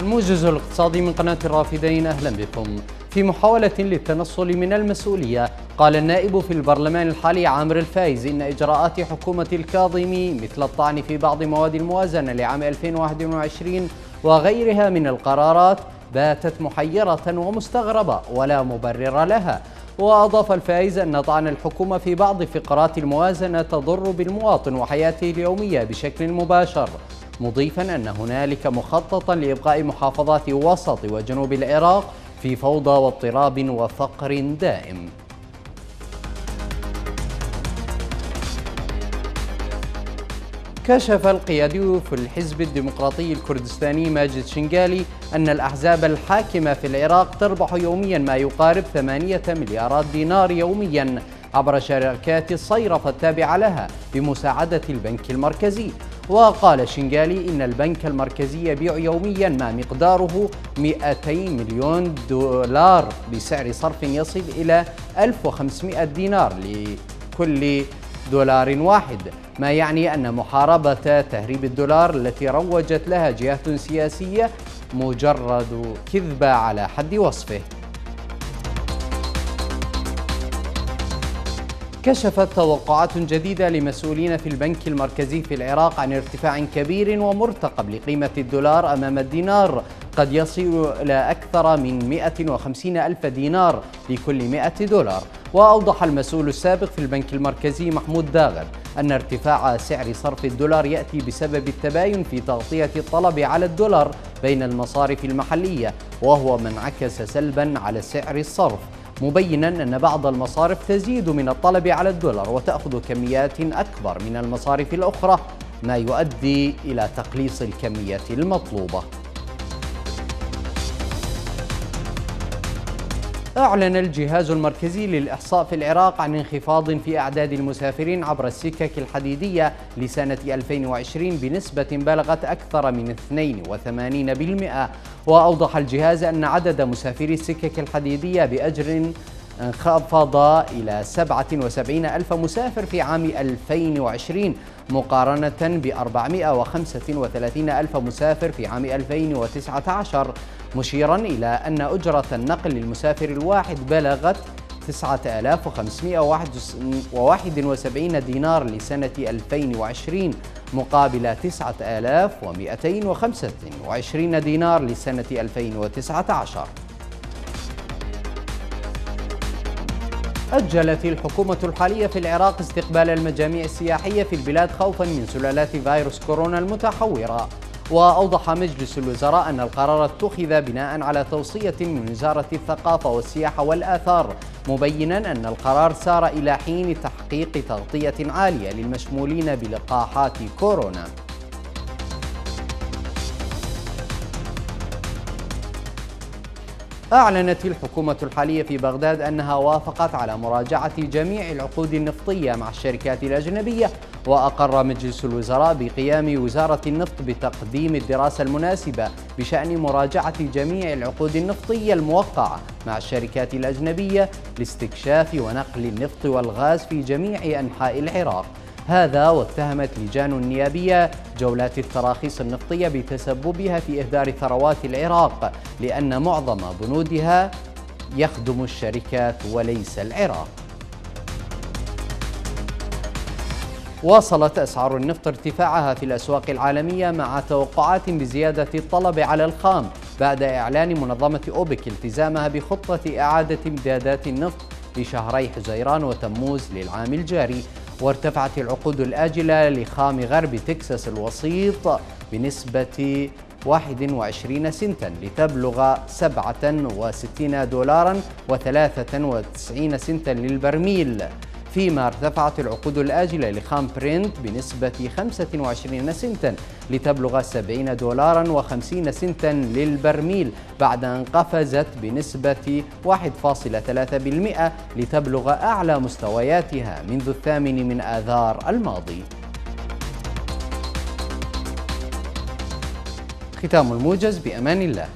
الموجز الاقتصادي من قناة الرافدين أهلا بكم. في محاولة للتنصل من المسؤولية قال النائب في البرلمان الحالي عامر الفايز إن إجراءات حكومة الكاظمي مثل الطعن في بعض مواد الموازنة لعام 2021 وغيرها من القرارات باتت محيرة ومستغربة ولا مبرر لها. وأضاف الفائز أن طعن الحكومة في بعض فقرات الموازنة تضر بالمواطن وحياته اليومية بشكل مباشر. مضيفا أن هنالك مخططا لإبقاء محافظات وسط وجنوب العراق في فوضى واضطراب وفقر دائم. كشف القيادي في الحزب الديمقراطي الكردستاني ماجد شنغالي أن الأحزاب الحاكمة في العراق تربح يوميا ما يقارب ثمانية مليارات دينار يوميا عبر شركات الصيرفة التابعة لها بمساعدة البنك المركزي. وقال شنغالي إن البنك المركزي يبيع يوميا ما مقداره 200 مليون دولار بسعر صرف يصل إلى 1500 دينار لكل دولار واحد. ما يعني أن محاربة تهريب الدولار التي روجت لها جهات سياسية مجرد كذبة على حد وصفه. كشفت توقعات جديدة لمسؤولين في البنك المركزي في العراق عن ارتفاع كبير ومرتقب لقيمة الدولار أمام الدينار. قد يصل إلى أكثر من 150 ألف دينار لكل 100 دولار. وأوضح المسؤول السابق في البنك المركزي محمود داغر أن ارتفاع سعر صرف الدولار يأتي بسبب التباين في تغطية الطلب على الدولار بين المصارف المحلية وهو ما انعكس سلبا على سعر الصرف. مبينا أن بعض المصارف تزيد من الطلب على الدولار وتأخذ كميات أكبر من المصارف الأخرى ما يؤدي إلى تقليص الكمية المطلوبة. أعلن الجهاز المركزي للإحصاء في العراق عن انخفاض في أعداد المسافرين عبر السكك الحديدية لسنة 2020 بنسبة بلغت أكثر من 82% وأوضح الجهاز أن عدد مسافري السكك الحديدية بأجر انخفض إلى 77 ألف مسافر في عام 2020 مقارنة ب 435 ألف مسافر في عام 2019 مشيرا إلى أن أجرة النقل للمسافر الواحد بلغت 9571 دينار لسنة 2020 مقابل 9225 دينار لسنة 2019 أجلت الحكومة الحالية في العراق استقبال المجاميع السياحية في البلاد خوفا من سلالات فيروس كورونا المتحورة. وأوضح مجلس الوزراء أن القرار اتخذ بناء على توصية من وزارة الثقافة والسياحة والآثار مبينا أن القرار سار إلى حين تحقيق تغطية عالية للمشمولين بلقاحات كورونا. أعلنت الحكومة الحالية في بغداد أنها وافقت على مراجعة جميع العقود النفطية مع الشركات الأجنبية وأقر مجلس الوزراء بقيام وزارة النفط بتقديم الدراسة المناسبة بشأن مراجعة جميع العقود النفطية الموقعة مع الشركات الأجنبية لاستكشاف ونقل النفط والغاز في جميع أنحاء العراق. هذا واتهمت لجان النيابية جولات التراخيص النفطية بتسببها في إهدار ثروات العراق لأن معظم بنودها يخدم الشركات وليس العراق. واصلت أسعار النفط ارتفاعها في الأسواق العالمية مع توقعات بزيادة الطلب على الخام بعد إعلان منظمة أوبك التزامها بخطة إعادة امدادات النفط لشهري حزيران وتموز للعام الجاري. وارتفعت العقود الآجلة لخام غرب تكساس الوسيط بنسبة 21 سنتا لتبلغ 67 دولارا و93 سنتا للبرميل. فيما ارتفعت العقود الآجلة لخام برنت بنسبة 25 سنتا لتبلغ 70 دولارا و50 سنتا للبرميل بعد أن قفزت بنسبة 1.3% لتبلغ أعلى مستوياتها منذ الثامن من آذار الماضي. ختام الموجز بأمان الله.